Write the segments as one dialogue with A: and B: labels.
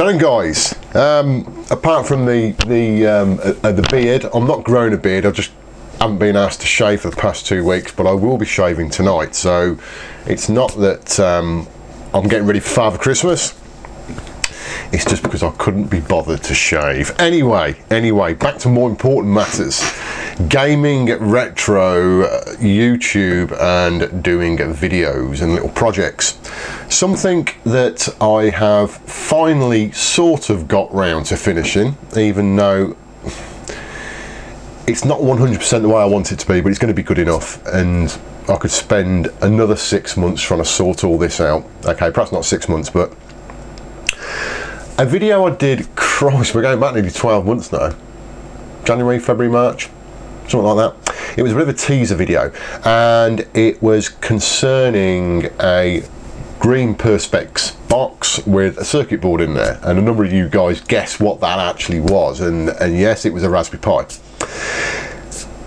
A: So then, guys, um, apart from the the um, uh, the beard, I'm not growing a beard. I just haven't been asked to shave for the past two weeks, but I will be shaving tonight. So it's not that um, I'm getting ready for Father Christmas. It's just because I couldn't be bothered to shave. Anyway, anyway, back to more important matters. Gaming, retro, YouTube, and doing videos and little projects. Something that I have finally sort of got round to finishing, even though it's not 100% the way I want it to be, but it's going to be good enough. And I could spend another six months trying to sort all this out. Okay, perhaps not six months, but a video I did, Christ, we're going back nearly 12 months now. January, February, March, something like that. It was a bit of a teaser video, and it was concerning a green Perspex box with a circuit board in there, and a number of you guys guessed what that actually was, and, and yes, it was a Raspberry Pi.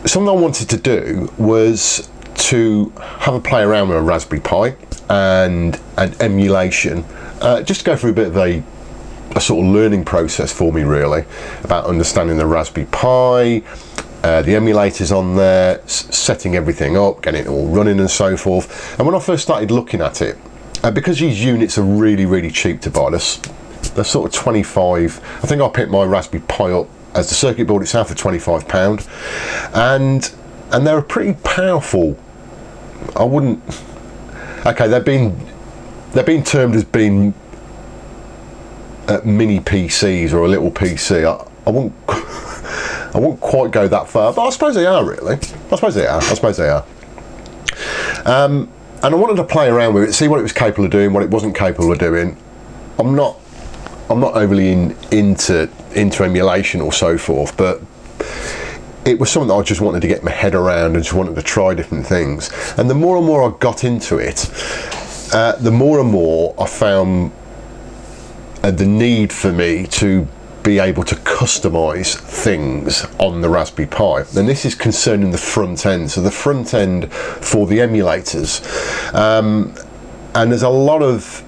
A: Something I wanted to do was to have a play around with a Raspberry Pi and an emulation, uh, just to go through a bit of a a sort of learning process for me really about understanding the Raspberry Pi, uh, the emulators on there, setting everything up, getting it all running and so forth. And when I first started looking at it, uh, because these units are really, really cheap to buy, they're, they're sort of 25, I think I picked my Raspberry Pi up as the circuit board itself for 25 pound and and they're a pretty powerful I wouldn't okay they've been they've been termed as being uh, mini PCs or a little PC I, I wouldn't I wouldn't quite go that far but I suppose they are really. I suppose they are. I suppose they are. Um, and I wanted to play around with it see what it was capable of doing what it wasn't capable of doing. I'm not I'm not overly in, into into emulation or so forth, but it was something that I just wanted to get my head around and just wanted to try different things. And the more and more I got into it, uh, the more and more I found uh, the need for me to be able to customize things on the Raspberry Pi. And this is concerning the front end. So the front end for the emulators. Um, and there's a lot of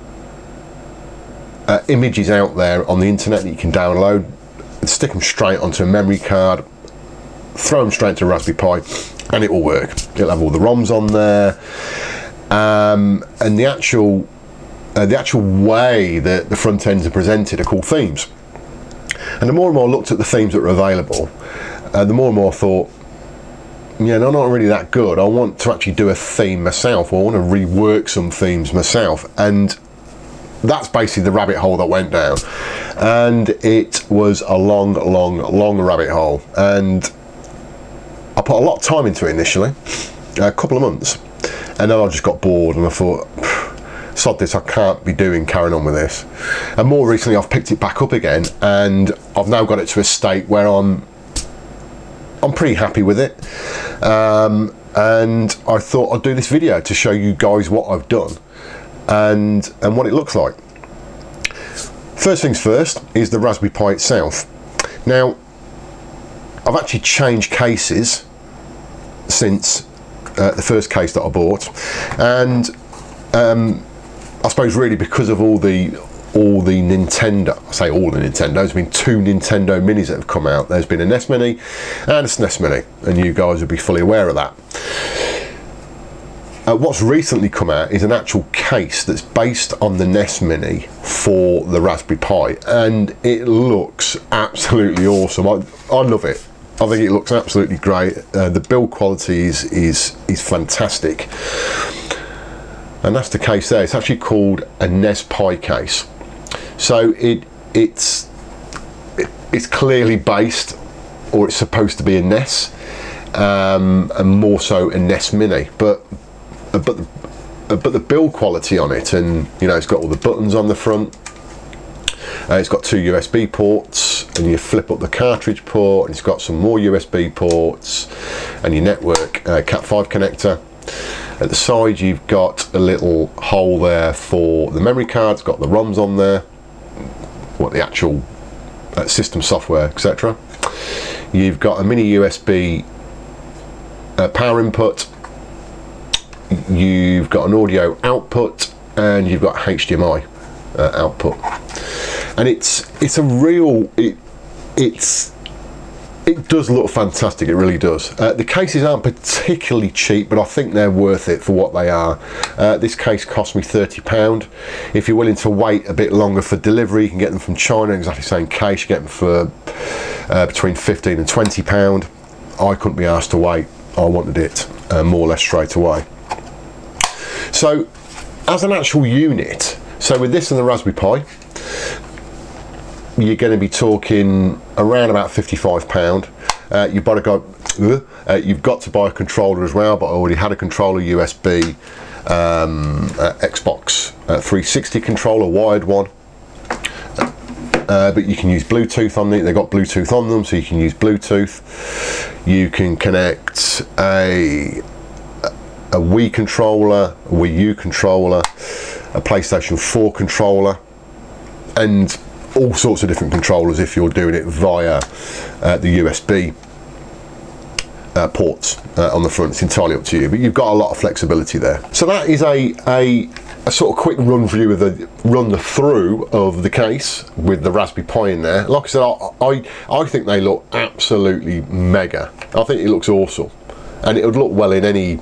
A: uh, images out there on the internet that you can download, stick them straight onto a memory card, throw them straight to Raspberry Pi, and it will work. It'll have all the ROMs on there, um, and the actual uh, the actual way that the front ends are presented are called themes. And the more and more I looked at the themes that were available, uh, the more and more I thought, yeah, they're not really that good. I want to actually do a theme myself, or I want to rework some themes myself. And that's basically the rabbit hole that went down and it was a long long long rabbit hole and I put a lot of time into it initially a couple of months and then I just got bored and I thought sod this I can't be doing carrying on with this and more recently I've picked it back up again and I've now got it to a state where I'm I'm pretty happy with it um, and I thought I'd do this video to show you guys what I've done and, and what it looks like. First things first is the Raspberry Pi itself. Now, I've actually changed cases since uh, the first case that I bought, and um, I suppose really because of all the all the Nintendo, I say all the Nintendo, there's been two Nintendo Minis that have come out. There's been a NES Mini and a SNES Mini, and you guys would be fully aware of that. Uh, what's recently come out is an actual case that's based on the NES Mini for the Raspberry Pi, and it looks absolutely awesome. I, I love it. I think it looks absolutely great. Uh, the build quality is, is is fantastic, and that's the case there. It's actually called a NES Pi case, so it it's it, it's clearly based, or it's supposed to be a NES, um, and more so a NES Mini, but but the, but the build quality on it, and you know, it's got all the buttons on the front. Uh, it's got two USB ports, and you flip up the cartridge port, and it's got some more USB ports, and your network uh, Cat5 connector. At the side, you've got a little hole there for the memory card. It's got the ROMs on there, what the actual uh, system software, etc. You've got a mini USB uh, power input you've got an audio output and you've got HDMI uh, output. and it's it's a real it it's it does look fantastic, it really does. Uh, the cases aren't particularly cheap, but I think they're worth it for what they are. Uh, this case cost me £30. If you're willing to wait a bit longer for delivery, you can get them from China, exactly the same case, you get them for uh, between 15 and £20. I couldn't be asked to wait, I wanted it uh, more or less straight away. So, as an actual unit, so with this and the Raspberry Pi, you're going to be talking around about 55 pound. Uh, you've got to go uh, you've got to buy a controller as well but I already had a controller USB um, uh, Xbox uh, 360 controller wired one. Uh, but you can use Bluetooth on it. They've got Bluetooth on them so you can use Bluetooth. You can connect a a Wii controller a Wii U controller a PlayStation 4 controller and all sorts of different controllers if you're doing it via uh, the USB uh, ports uh, on the front. It's entirely up to you, but you've got a lot of flexibility there. So that is a, a, a sort of quick run through of the run the through of the case with the Raspberry Pi in there. Like I said, I, I, I think they look absolutely mega. I think it looks awesome, and it would look well in any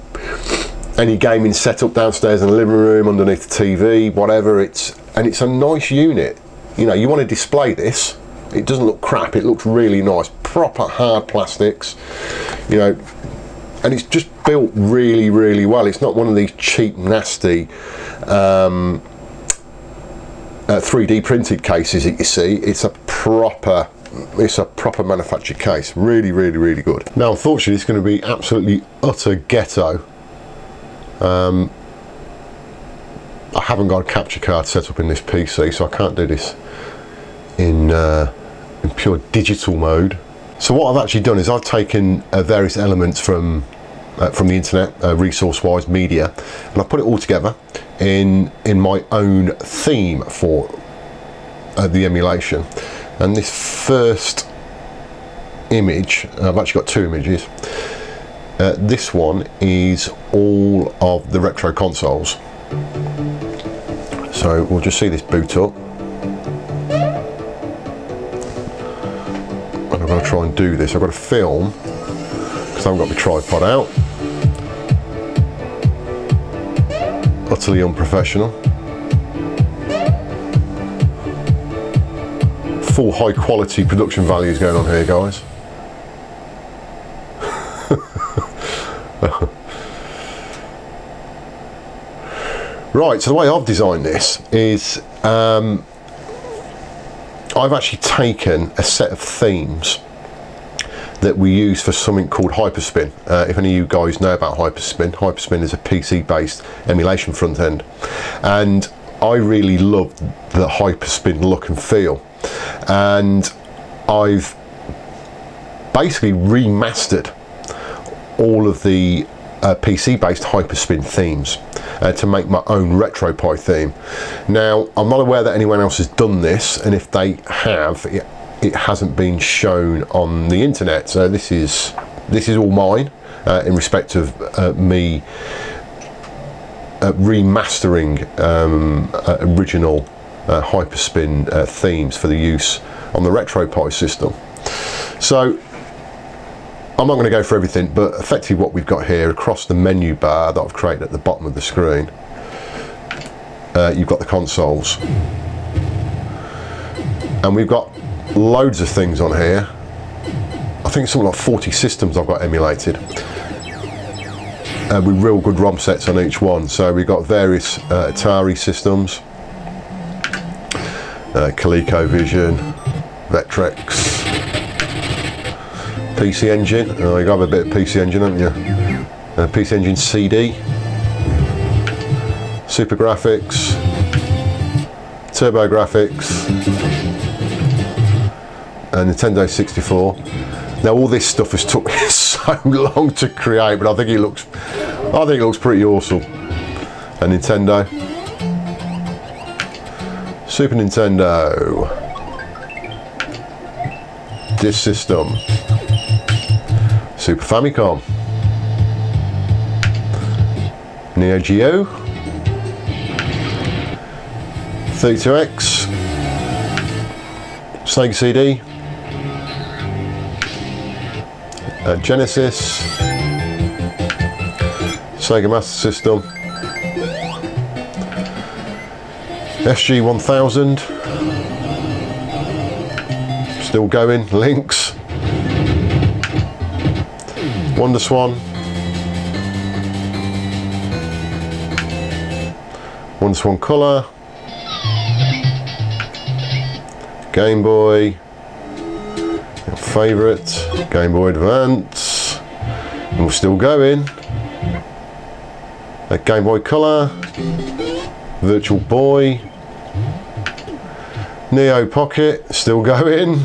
A: any gaming setup downstairs in the living room, underneath the TV, whatever. It's and it's a nice unit you know you want to display this it doesn't look crap it looks really nice proper hard plastics you know and it's just built really really well. It's not one of these cheap nasty um, uh, 3D printed cases that you see. It's a proper it's a proper manufactured case. Really really really good. Now unfortunately it's going to be absolutely utter ghetto. Um, I haven't got a capture card set up in this PC so I can't do this in, uh, in pure digital mode. So what I've actually done is I've taken uh, various elements from uh, from the internet, uh, resource-wise media, and I've put it all together in in my own theme for uh, the emulation. And this first image, I've actually got two images. Uh, this one is all of the retro consoles. So we'll just see this boot up. And I'm going to try and do this. I've got to film because I haven't got my tripod out. Utterly unprofessional. Full high quality production values going on here guys. right, so the way I've designed this is um, I've actually taken a set of themes that we use for something called Hyperspin. Uh, if any of you guys know about Hyperspin, Hyperspin is a PC-based emulation front end, and I really love the Hyperspin look and feel, and I've basically remastered all of the uh, PC-based Hyperspin themes uh, to make my own RetroPie theme. Now, I'm not aware that anyone else has done this, and if they have, it, it hasn't been shown on the internet. So this is this is all mine uh, in respect of uh, me uh, remastering um, uh, original uh, Hyperspin themes for the use on the RetroPie system. So I'm not going to go for everything, but effectively what we've got here across the menu bar that I've created at the bottom of the screen, uh, you've got the consoles. And we've got loads of things on here. I think something like 40 systems I've got emulated. Uh, with real good ROM sets on each one. So we've got various uh, Atari systems, uh, ColecoVision, Vectrex, PC Engine. Oh, you got a bit of PC Engine, haven't you? Uh, PC Engine CD, SuperGrafx, Turbo Graphics, and Nintendo 64. Now all this stuff has took me so long to create, but I think it looks, I think it looks pretty awesome. A Nintendo, Super Nintendo, this system. Super Famicom, Neo Geo, 32X, Sega CD, uh, Genesis, Sega Master System, SG-1000, still going, Lynx, WonderSwan, Wonder Swan Colour, Game Boy, your favourite, Game Boy Advance, and we're still going. A Game Boy Color, Virtual Boy, Neo Pocket, still going.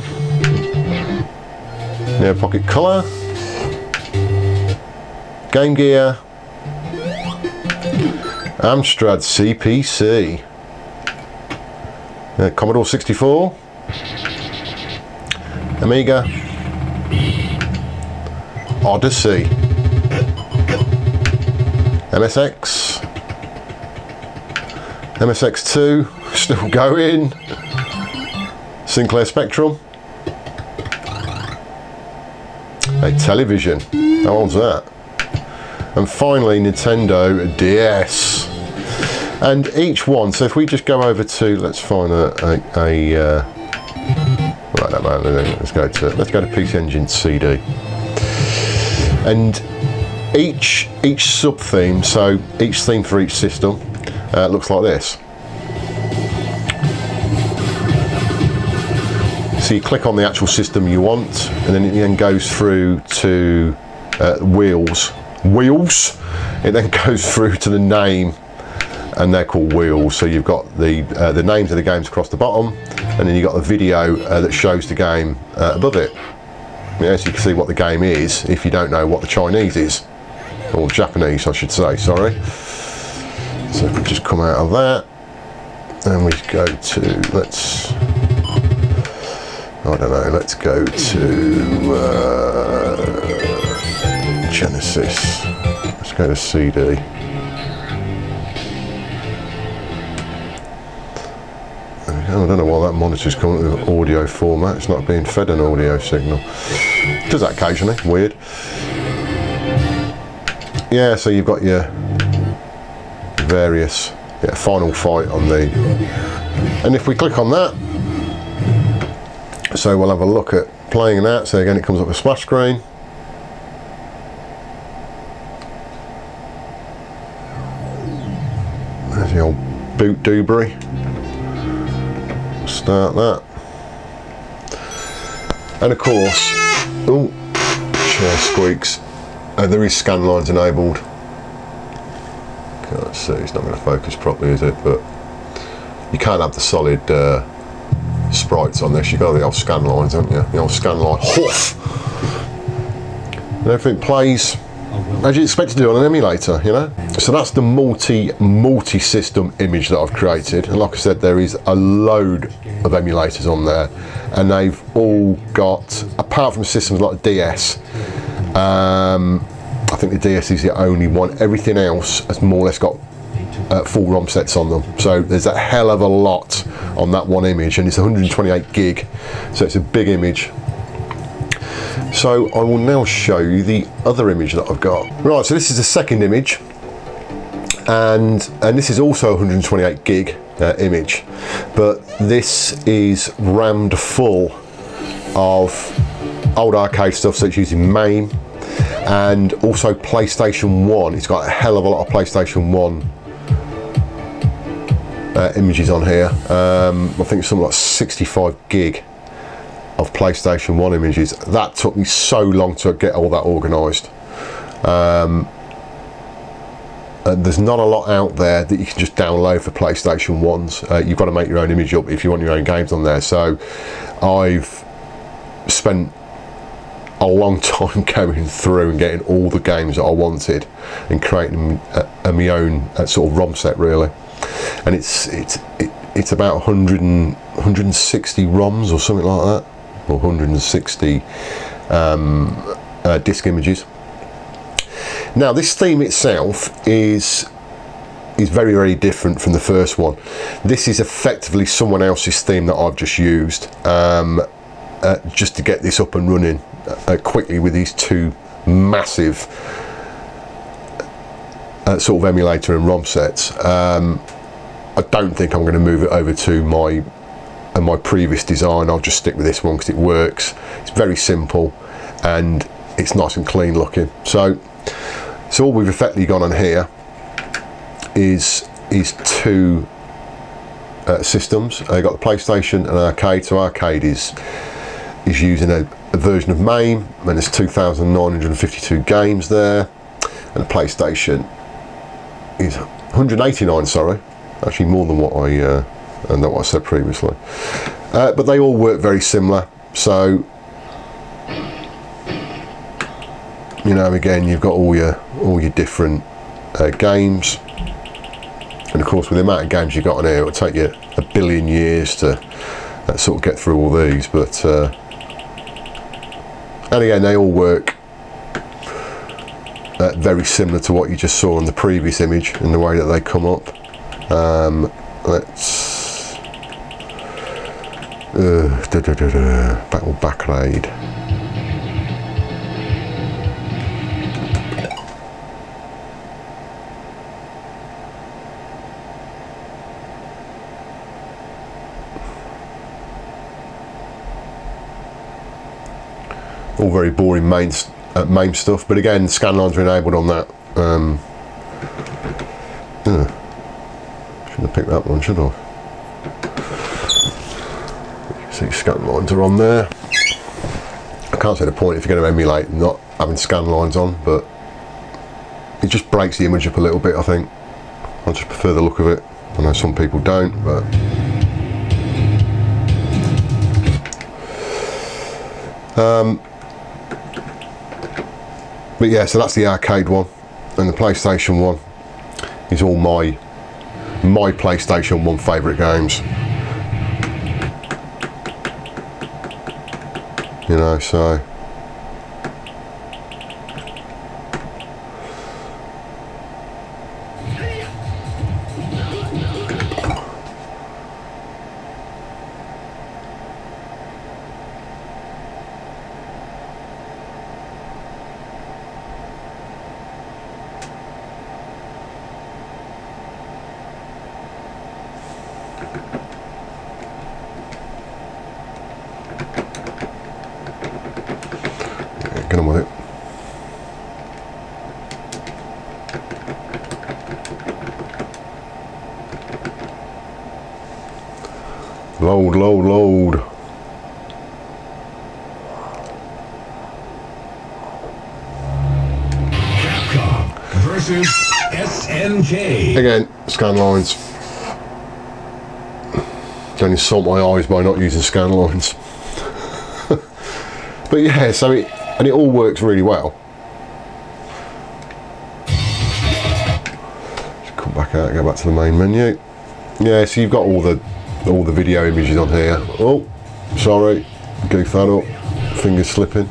A: Neo Pocket Color, Game Gear, Amstrad CPC, uh, Commodore 64, Amiga, Odyssey, MSX, MSX2, still going, Sinclair Spectrum, a television, how old's that? And finally Nintendo DS. And each one, so if we just go over to, let's find a, a, a uh, right that man, let's go to, let's go to PC Engine CD. And each each sub theme, so each theme for each system, uh, looks like this. So you click on the actual system you want, and then it then goes through to uh, wheels. Wheels. It then goes through to the name, and they're called wheels. So you've got the uh, the names of the games across the bottom, and then you've got the video uh, that shows the game uh, above it. Yeah, so you can see what the game is if you don't know what the Chinese is, or Japanese, I should say. Sorry. So if we just come out of that, and we go to let's. I don't know. Let's go to uh, Genesis. Let's go to CD. I don't know why that monitor's coming with audio format. It's not being fed an audio signal. Does that occasionally. Weird. Yeah, so you've got your various yeah, final fight on the. And if we click on that, so we'll have a look at playing that. So again, it comes up a splash screen. Boot doobery. Start that. And of course, oh, chair squeaks. Uh, there is scan lines enabled. Can't see, it's not going to focus properly, is it? But you can't have the solid uh, sprites on this. You've got the old scan lines, haven't you? The old scan line. Hoof! And everything plays as you expect to do on an emulator, you know? So that's the multi, multi-system image that I've created. And like I said, there is a load of emulators on there. And they've all got, apart from systems like DS, um, I think the DS is the only one. Everything else has more or less got uh, full ROM sets on them. So there's a hell of a lot on that one image and it's 128 gig. So it's a big image. So I will now show you the other image that I've got. Right, so this is the second image and, and this is also 128 gig uh, image, but this is rammed full of old arcade stuff, so it's using MAME and also PlayStation 1. It's got a hell of a lot of PlayStation 1 uh, images on here. Um, I think it's something like 65 gig of PlayStation 1 images. That took me so long to get all that organised. Um, there's not a lot out there that you can just download for PlayStation 1s. Uh, you've got to make your own image up if you want your own games on there. So I've spent a long time going through and getting all the games that I wanted and creating a, a my own uh, sort of ROM set really. And it's it's it, it's about 100 and, 160 ROMs or something like that or 160 um, uh, disk images. Now this theme itself is is very, very different from the first one. This is effectively someone else's theme that I've just used um, uh, just to get this up and running uh, quickly with these two massive uh, sort of emulator and ROM sets. Um, I don't think I'm going to move it over to my uh, my previous design. I'll just stick with this one because it works. It's very simple and it's nice and clean looking. So, so all we've effectively gone on here is is two uh, systems. I got the PlayStation and arcade. So arcade is is using a, a version of MAME, and there's 2,952 games there, and the PlayStation is 189. Sorry, actually more than what I uh, and that what I said previously. Uh, but they all work very similar. So you know, again, you've got all your all your different uh, games and of course with the amount of games you've got on here it'll take you a billion years to uh, sort of get through all these but uh, and again they all work uh, very similar to what you just saw in the previous image in the way that they come up um, let's uh, da, da, da, battle Bakraid all very boring MAME uh, MAME stuff but again scan lines are enabled on that um, yeah. should have picked that one should I see scan lines are on there. I can't see the point if you're going to emulate not having scan lines on but it just breaks the image up a little bit I think. I just prefer the look of it. I know some people don't but um, but yeah so that's the arcade one. And the PlayStation one is all my my PlayStation 1 favourite games you know so with it. Load, load, load.
B: Capcom versus SNK.
A: Again, scan lines. Don't insult my eyes by not using scan lines. but yeah, so it and it all works really well. Just come back out, go back to the main menu. Yeah, so you've got all the all the video images on here. Oh, sorry, goof that up, fingers slipping.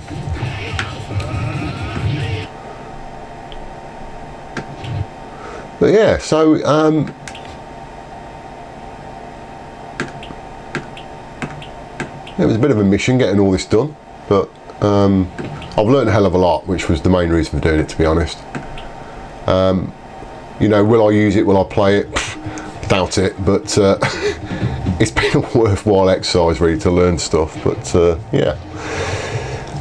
A: But yeah, so um, it was a bit of a mission getting all this done, but um, I've learned a hell of a lot, which was the main reason for doing it, to be honest. Um, you know, will I use it? Will I play it? Pfft, doubt it, but uh, it's been a worthwhile exercise really to learn stuff. But uh, yeah,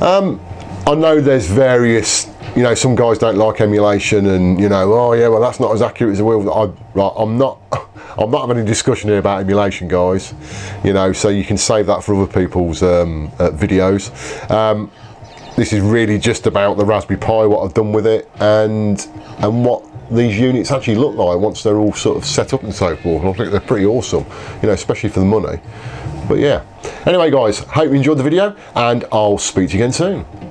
A: um, I know there's various. You know, some guys don't like emulation, and you know, oh yeah, well that's not as accurate as the wheel. I, right, I'm not. I'm not having a discussion here about emulation, guys. You know, so you can save that for other people's um, uh, videos. Um, this is really just about the Raspberry Pi, what I've done with it, and and what these units actually look like once they're all sort of set up and so forth. I think they're pretty awesome, you know, especially for the money. But yeah. Anyway, guys, hope you enjoyed the video, and I'll speak to you again soon.